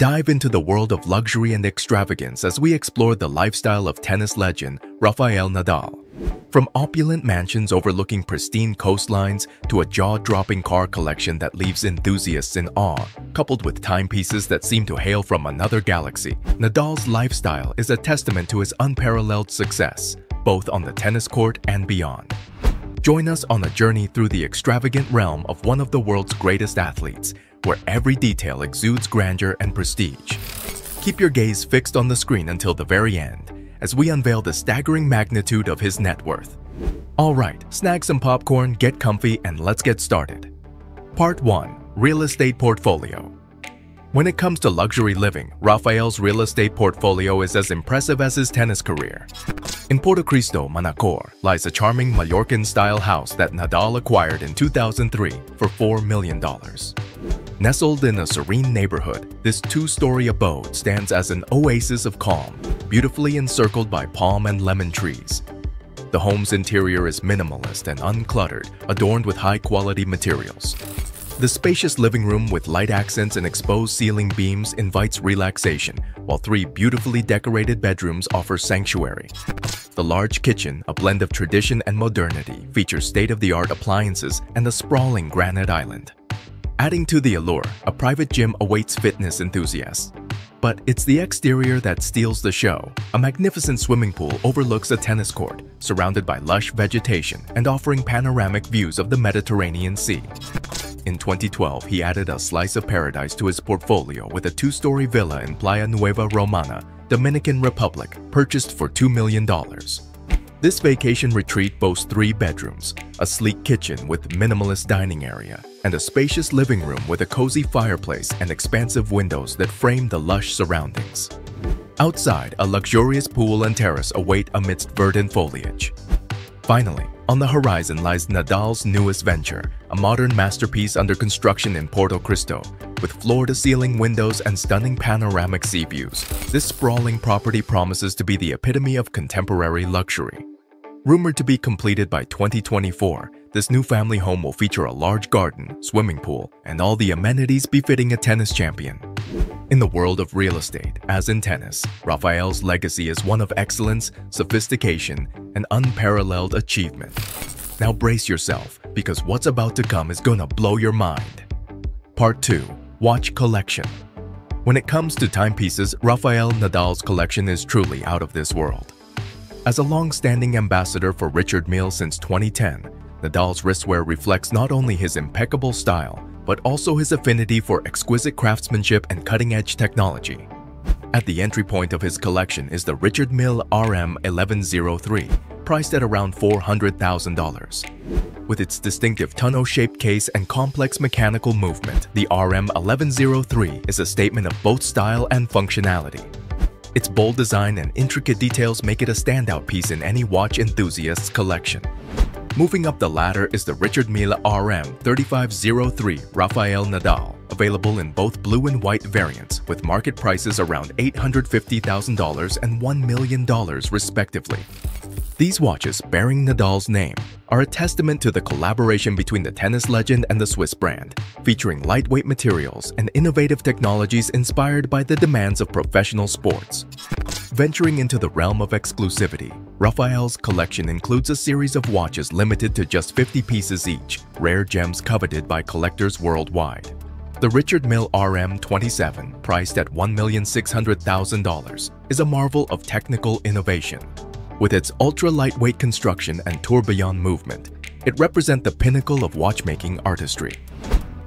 Dive into the world of luxury and extravagance as we explore the lifestyle of tennis legend Rafael Nadal. From opulent mansions overlooking pristine coastlines to a jaw-dropping car collection that leaves enthusiasts in awe, coupled with timepieces that seem to hail from another galaxy, Nadal's lifestyle is a testament to his unparalleled success, both on the tennis court and beyond. Join us on a journey through the extravagant realm of one of the world's greatest athletes, where every detail exudes grandeur and prestige. Keep your gaze fixed on the screen until the very end, as we unveil the staggering magnitude of his net worth. Alright, snag some popcorn, get comfy, and let's get started. Part 1 Real Estate Portfolio when it comes to luxury living, Rafael's real estate portfolio is as impressive as his tennis career. In Puerto Cristo, Manacor, lies a charming Mallorcan-style house that Nadal acquired in 2003 for $4 million. Nestled in a serene neighborhood, this two-story abode stands as an oasis of calm, beautifully encircled by palm and lemon trees. The home's interior is minimalist and uncluttered, adorned with high-quality materials. The spacious living room with light accents and exposed ceiling beams invites relaxation, while three beautifully decorated bedrooms offer sanctuary. The large kitchen, a blend of tradition and modernity, features state-of-the-art appliances and a sprawling granite island. Adding to the allure, a private gym awaits fitness enthusiasts. But it's the exterior that steals the show. A magnificent swimming pool overlooks a tennis court, surrounded by lush vegetation and offering panoramic views of the Mediterranean Sea. In 2012, he added a slice of paradise to his portfolio with a two-story villa in Playa Nueva Romana, Dominican Republic, purchased for $2 million. This vacation retreat boasts three bedrooms, a sleek kitchen with minimalist dining area, and a spacious living room with a cozy fireplace and expansive windows that frame the lush surroundings. Outside, a luxurious pool and terrace await amidst verdant foliage. Finally, on the horizon lies Nadal's newest venture, a modern masterpiece under construction in Puerto Cristo. With floor-to-ceiling windows and stunning panoramic sea views, this sprawling property promises to be the epitome of contemporary luxury. Rumored to be completed by 2024, this new family home will feature a large garden, swimming pool, and all the amenities befitting a tennis champion. In the world of real estate, as in tennis, Rafael's legacy is one of excellence, sophistication, and unparalleled achievement. Now brace yourself, because what's about to come is gonna blow your mind. Part 2. Watch Collection When it comes to timepieces, Rafael Nadal's collection is truly out of this world. As a long-standing ambassador for Richard Mille since 2010, Nadal's wristwear reflects not only his impeccable style, but also his affinity for exquisite craftsmanship and cutting-edge technology. At the entry point of his collection is the Richard Mille RM1103, priced at around $400,000. With its distinctive tonneau-shaped case and complex mechanical movement, the RM1103 is a statement of both style and functionality. Its bold design and intricate details make it a standout piece in any watch enthusiast's collection. Moving up the ladder is the Richard Mille RM3503 Rafael Nadal, available in both blue and white variants with market prices around $850,000 and $1 million respectively. These watches, bearing Nadal's name, are a testament to the collaboration between the tennis legend and the Swiss brand, featuring lightweight materials and innovative technologies inspired by the demands of professional sports. Venturing into the realm of exclusivity, Rafael's collection includes a series of watches limited to just 50 pieces each, rare gems coveted by collectors worldwide. The Richard Mille RM27, priced at $1,600,000, is a marvel of technical innovation with its ultra-lightweight construction and tourbillon movement, it represents the pinnacle of watchmaking artistry.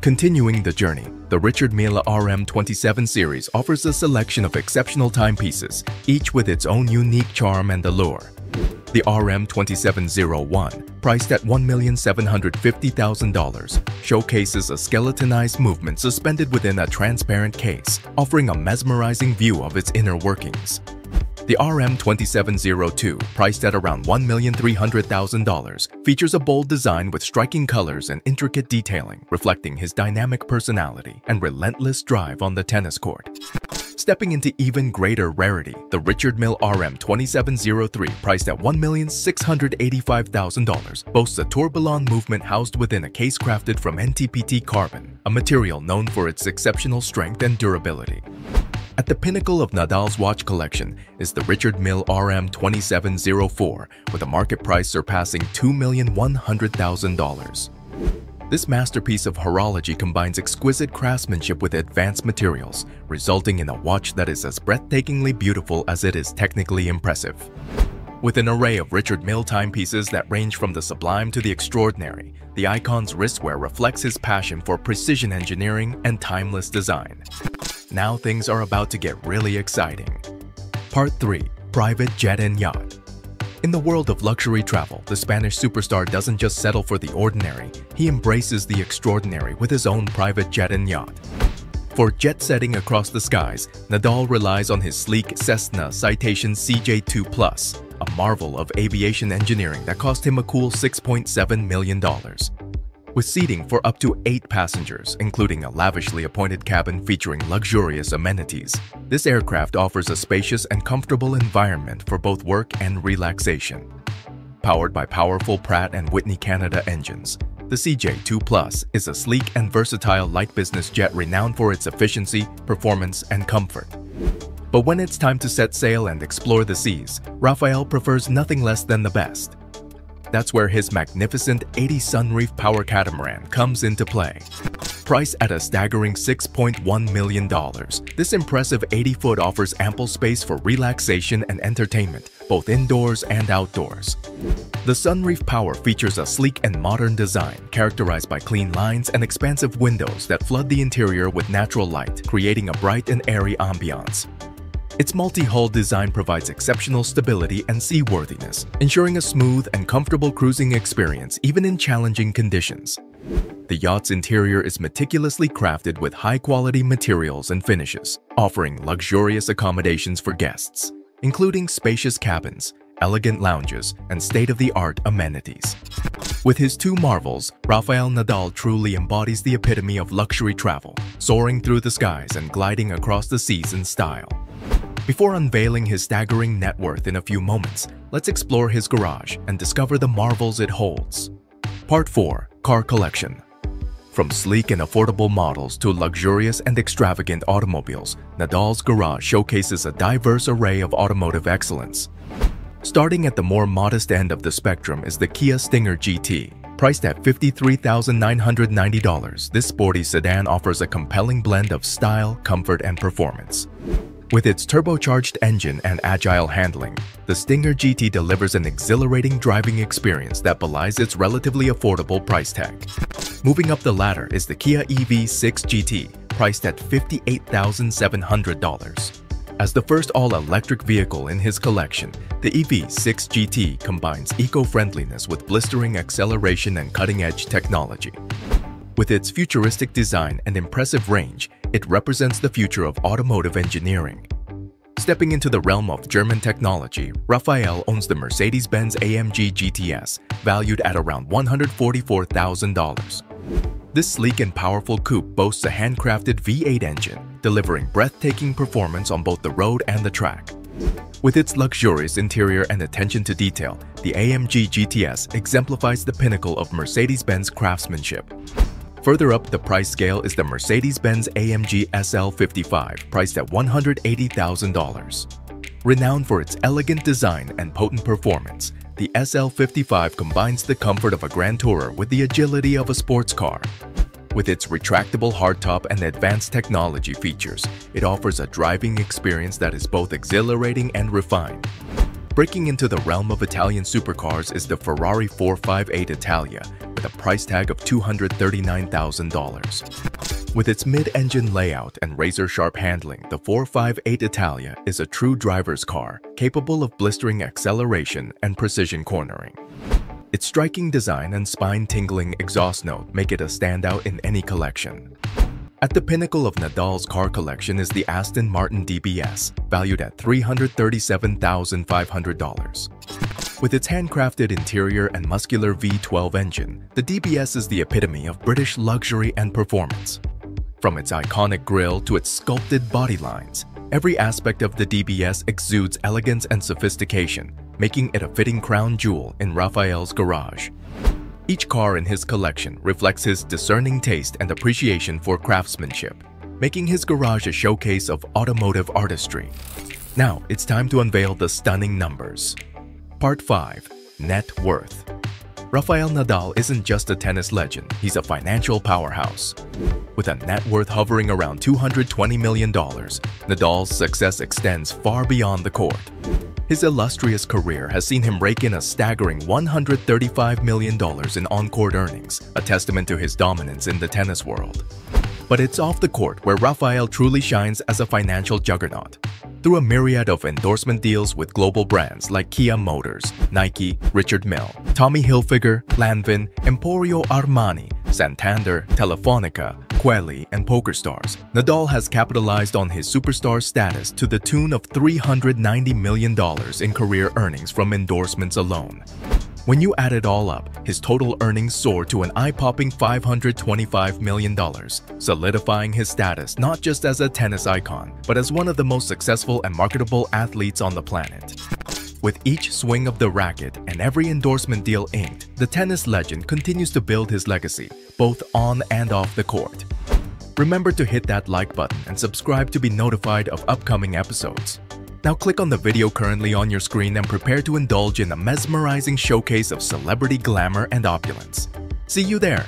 Continuing the journey, the Richard Mille RM27 series offers a selection of exceptional timepieces, each with its own unique charm and allure. The RM2701, priced at $1,750,000, showcases a skeletonized movement suspended within a transparent case, offering a mesmerizing view of its inner workings. The RM2702, priced at around $1,300,000, features a bold design with striking colors and intricate detailing, reflecting his dynamic personality and relentless drive on the tennis court. Stepping into even greater rarity, the Richard Mille RM2703, priced at $1,685,000, boasts a tourbillon movement housed within a case crafted from NTPT carbon, a material known for its exceptional strength and durability. At the pinnacle of Nadal's watch collection is the Richard Mille RM2704 with a market price surpassing $2,100,000. This masterpiece of horology combines exquisite craftsmanship with advanced materials, resulting in a watch that is as breathtakingly beautiful as it is technically impressive. With an array of Richard Mille timepieces that range from the sublime to the extraordinary, the icon's wristwear reflects his passion for precision engineering and timeless design. Now things are about to get really exciting. Part 3. Private Jet and Yacht in the world of luxury travel, the Spanish superstar doesn't just settle for the ordinary, he embraces the extraordinary with his own private jet and yacht. For jet setting across the skies, Nadal relies on his sleek Cessna Citation CJ2 Plus, a marvel of aviation engineering that cost him a cool $6.7 million with seating for up to eight passengers, including a lavishly appointed cabin featuring luxurious amenities. This aircraft offers a spacious and comfortable environment for both work and relaxation. Powered by powerful Pratt & Whitney Canada engines, the CJ2 Plus is a sleek and versatile light business jet renowned for its efficiency, performance, and comfort. But when it's time to set sail and explore the seas, Rafael prefers nothing less than the best. That's where his magnificent 80 Sunreef Power Catamaran comes into play. Priced at a staggering $6.1 million, this impressive 80-foot offers ample space for relaxation and entertainment, both indoors and outdoors. The Sunreef Power features a sleek and modern design characterized by clean lines and expansive windows that flood the interior with natural light, creating a bright and airy ambiance. Its multi-hull design provides exceptional stability and seaworthiness, ensuring a smooth and comfortable cruising experience even in challenging conditions. The yacht's interior is meticulously crafted with high-quality materials and finishes, offering luxurious accommodations for guests, including spacious cabins, elegant lounges, and state-of-the-art amenities. With his two marvels, Rafael Nadal truly embodies the epitome of luxury travel, soaring through the skies and gliding across the seas in style. Before unveiling his staggering net worth in a few moments, let's explore his garage and discover the marvels it holds. Part 4. Car Collection From sleek and affordable models to luxurious and extravagant automobiles, Nadal's garage showcases a diverse array of automotive excellence. Starting at the more modest end of the spectrum is the Kia Stinger GT. Priced at $53,990, this sporty sedan offers a compelling blend of style, comfort, and performance. With its turbocharged engine and agile handling, the Stinger GT delivers an exhilarating driving experience that belies its relatively affordable price tag. Moving up the ladder is the Kia EV6 GT, priced at $58,700. As the first all-electric vehicle in his collection, the EV6 GT combines eco-friendliness with blistering acceleration and cutting-edge technology. With its futuristic design and impressive range, it represents the future of automotive engineering. Stepping into the realm of German technology, Rafael owns the Mercedes-Benz AMG GTS, valued at around $144,000. This sleek and powerful coupe boasts a handcrafted V8 engine, delivering breathtaking performance on both the road and the track. With its luxurious interior and attention to detail, the AMG GTS exemplifies the pinnacle of Mercedes-Benz craftsmanship. Further up the price scale is the Mercedes-Benz AMG SL55, priced at $180,000. Renowned for its elegant design and potent performance, the SL55 combines the comfort of a grand tourer with the agility of a sports car. With its retractable hardtop and advanced technology features, it offers a driving experience that is both exhilarating and refined. Breaking into the realm of Italian supercars is the Ferrari 458 Italia, with a price tag of $239,000. With its mid-engine layout and razor-sharp handling, the 458 Italia is a true driver's car, capable of blistering acceleration and precision cornering. Its striking design and spine-tingling exhaust note make it a standout in any collection. At the pinnacle of Nadal's car collection is the Aston Martin DBS, valued at $337,500. With its handcrafted interior and muscular V12 engine, the DBS is the epitome of British luxury and performance. From its iconic grille to its sculpted body lines, every aspect of the DBS exudes elegance and sophistication, making it a fitting crown jewel in Rafael's garage. Each car in his collection reflects his discerning taste and appreciation for craftsmanship. making his garage a showcase of automotive artistry. Now, it's time to unveil the stunning numbers. Part 5 Net Worth Rafael Nadal isn't just a tennis legend, he's a financial powerhouse. With a net worth hovering around $220 million, Nadal's success extends far beyond the court. His illustrious career has seen him rake in a staggering $135 million in on-court earnings, a testament to his dominance in the tennis world. But it's off the court where Rafael truly shines as a financial juggernaut. Through a myriad of endorsement deals with global brands like Kia Motors, Nike, Richard Mille, Tommy Hilfiger, Lanvin, Emporio Armani, Santander, Telefonica, Quely, and PokerStars, Nadal has capitalized on his superstar status to the tune of $390 million in career earnings from endorsements alone. When you add it all up, his total earnings soar to an eye-popping $525 million, solidifying his status not just as a tennis icon, but as one of the most successful and marketable athletes on the planet. With each swing of the racket and every endorsement deal inked, the tennis legend continues to build his legacy, both on and off the court. Remember to hit that like button and subscribe to be notified of upcoming episodes. Now click on the video currently on your screen and prepare to indulge in a mesmerizing showcase of celebrity glamour and opulence. See you there!